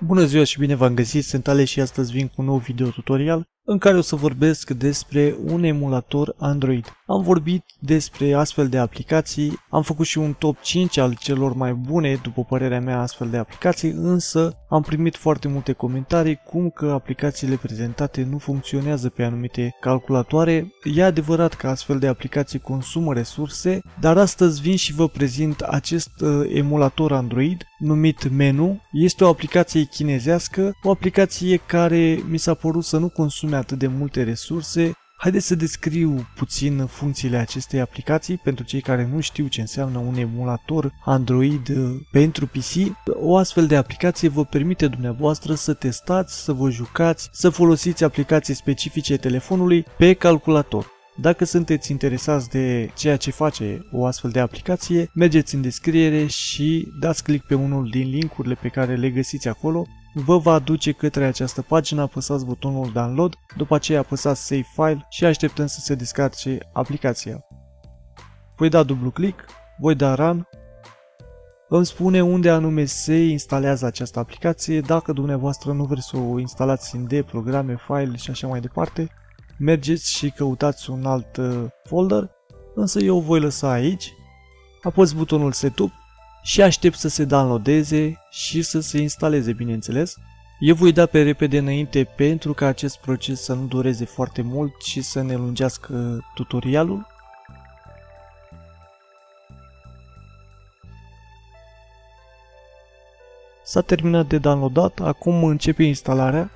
Bună ziua și bine v-am găsit, sunt Ale și astăzi vin cu un nou video tutorial în care o să vorbesc despre un emulator Android. Am vorbit despre astfel de aplicații, am făcut și un top 5 al celor mai bune, după părerea mea, astfel de aplicații, însă am primit foarte multe comentarii cum că aplicațiile prezentate nu funcționează pe anumite calculatoare. E adevărat că astfel de aplicații consumă resurse, dar astăzi vin și vă prezint acest uh, emulator Android numit Menu. Este o aplicație chinezească, o aplicație care mi s-a părut să nu consume atât de multe resurse. Haideți să descriu puțin funcțiile acestei aplicații pentru cei care nu știu ce înseamnă un emulator Android uh, pentru PC. O astfel de aplicație vă permite dumneavoastră să testați, să vă jucați, să folosiți aplicații specifice telefonului pe calculator. Dacă sunteți interesați de ceea ce face o astfel de aplicație, mergeți în descriere și dați click pe unul din linkurile pe care le găsiți acolo. Vă va aduce către această pagină, apăsați butonul Download, după aceea apăsați Save File și așteptăm să se descarce aplicația. Voi da dublu click, voi da Run, îmi spune unde anume se instalează această aplicație, dacă dumneavoastră nu vreți să o instalați în D, programe, file și așa mai departe, mergeți și căutați un alt uh, folder, însă eu o voi lăsa aici, apăs butonul Setup și aștept să se downloadeze și să se instaleze, bineînțeles. Eu voi da pe repede înainte pentru ca acest proces să nu dureze foarte mult și să ne lungească tutorialul. S-a terminat de downloadat, acum începe instalarea.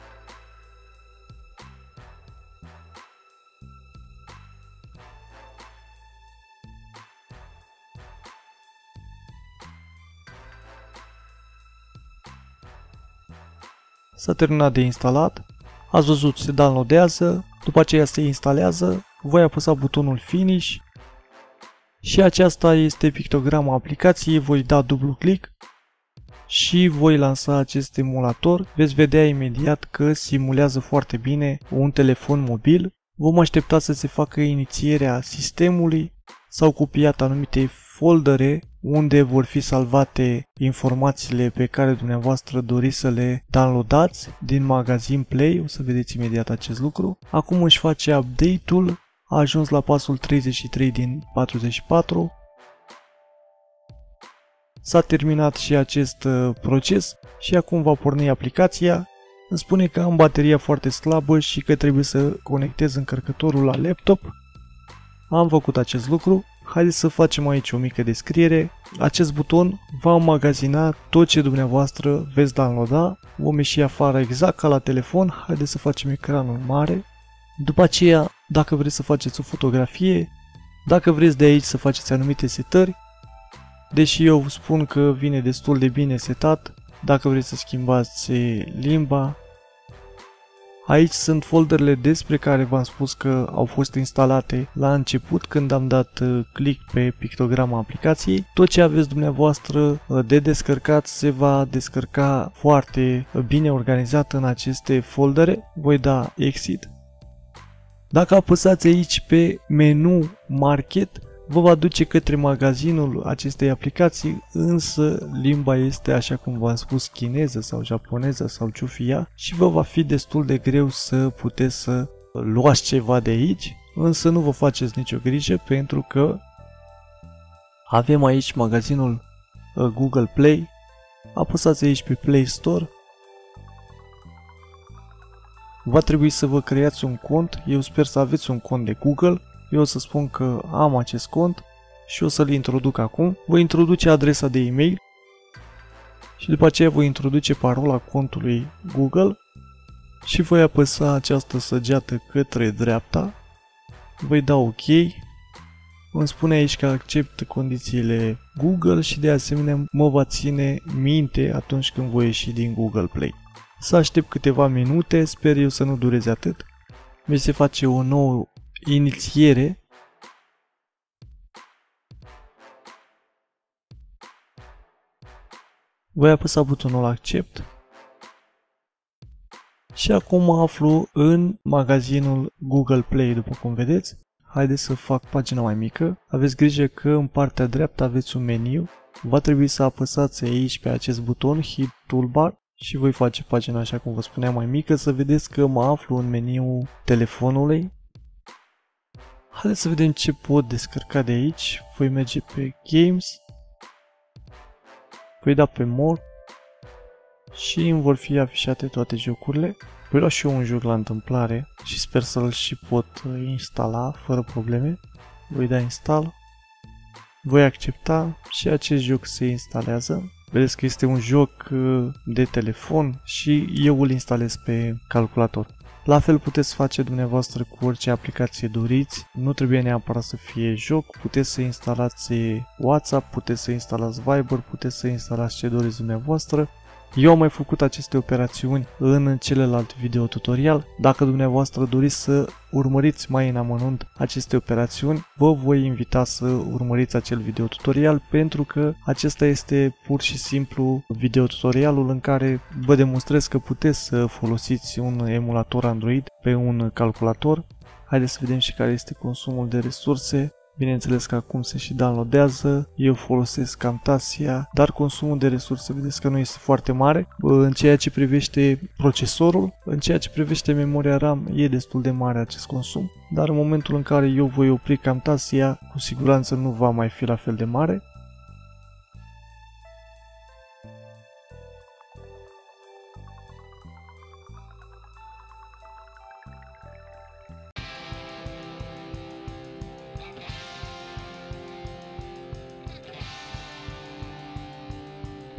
S-a terminat de instalat, ați văzut, se downloadează, după aceea se instalează, voi apăsa butonul Finish și aceasta este pictograma aplicației, voi da dublu click și voi lansa acest emulator. Veți vedea imediat că simulează foarte bine un telefon mobil. Vom aștepta să se facă inițierea sistemului. S-au copiat anumite foldere unde vor fi salvate informațiile pe care dumneavoastră doriți să le downloadați din magazin Play, o să vedeți imediat acest lucru. Acum își face update-ul, a ajuns la pasul 33 din 44. S-a terminat și acest uh, proces și acum va porni aplicația. Îmi spune că am bateria foarte slabă și că trebuie să conectez încărcătorul la laptop. Am făcut acest lucru. Haideți să facem aici o mică descriere. Acest buton va magazina tot ce dumneavoastră veți downloada. Vom ieși afară exact ca la telefon. Haideți să facem ecranul mare. După aceea, dacă vreți să faceți o fotografie, dacă vreți de aici să faceți anumite setări, deși eu spun că vine destul de bine setat, dacă vreți să schimbați limba, Aici sunt folderele despre care v-am spus că au fost instalate la început când am dat uh, click pe pictograma aplicației. Tot ce aveți dumneavoastră uh, de descărcat se va descărca foarte uh, bine organizat în aceste foldere. Voi da exit. Dacă apăsați aici pe menu market, vă va duce către magazinul acestei aplicații, însă limba este, așa cum v-am spus, chineză sau japoneză sau ce ea și vă va fi destul de greu să puteți să luați ceva de aici, însă nu vă faceți nicio grijă pentru că avem aici magazinul uh, Google Play, apăsați aici pe Play Store, va trebui să vă creați un cont, eu sper să aveți un cont de Google, eu o să spun că am acest cont și o să-l introduc acum. Voi introduce adresa de e-mail și după aceea voi introduce parola contului Google și voi apăsa această săgeată către dreapta. Voi da OK. Îmi spune aici că accept condițiile Google și de asemenea mă va ține minte atunci când voi ieși din Google Play. Să aștept câteva minute, sper eu să nu dureze atât. Mi se face o nouă inițiere voi apăsa butonul accept și acum mă aflu în magazinul Google Play, după cum vedeți. Haideți să fac pagina mai mică. Aveți grijă că în partea dreaptă aveți un meniu. Va trebui să apăsați aici pe acest buton Hit Toolbar și voi face pagina așa cum vă spuneam mai mică să vedeți că mă aflu în meniul telefonului. Haideți să vedem ce pot descărca de aici. Voi merge pe Games. Voi da pe More. Și îmi vor fi afișate toate jocurile. Voi lua și eu un joc la întâmplare și sper să-l și pot instala fără probleme. Voi da install. Voi accepta și acest joc se instalează. Vedeți că este un joc uh, de telefon și eu îl instalez pe calculator. La fel puteți face dumneavoastră cu orice aplicație doriți, nu trebuie neapărat să fie joc, puteți să instalați WhatsApp, puteți să instalați Viber, puteți să instalați ce doriți dumneavoastră eu am mai făcut aceste operațiuni în celălalt video tutorial. Dacă dumneavoastră doriți să urmăriți mai în amănunt aceste operațiuni, vă voi invita să urmăriți acel video tutorial pentru că acesta este pur și simplu video tutorialul în care vă demonstrez că puteți să folosiți un emulator Android pe un calculator. Haideți să vedem și care este consumul de resurse. Bineînțeles că acum se și downloadează, eu folosesc Camtasia, dar consumul de resurse vedeți că nu este foarte mare. În ceea ce privește procesorul, în ceea ce privește memoria RAM, e destul de mare acest consum, dar în momentul în care eu voi opri Camtasia, cu siguranță nu va mai fi la fel de mare.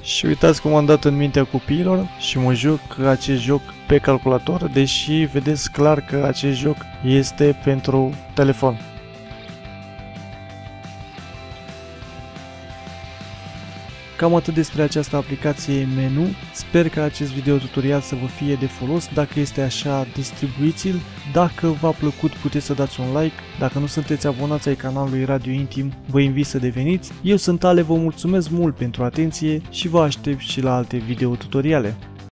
Și uitați cum am dat în mintea copiilor și mă joc acest joc pe calculator, deși vedeți clar că acest joc este pentru telefon. Cam atât despre această aplicație menu. Sper că acest video tutorial să vă fie de folos. Dacă este așa, distribuiți-l. Dacă v-a plăcut, puteți să dați un like. Dacă nu sunteți abonați ai canalului Radio Intim, vă invit să deveniți. Eu sunt Ale, vă mulțumesc mult pentru atenție și vă aștept și la alte video tutoriale.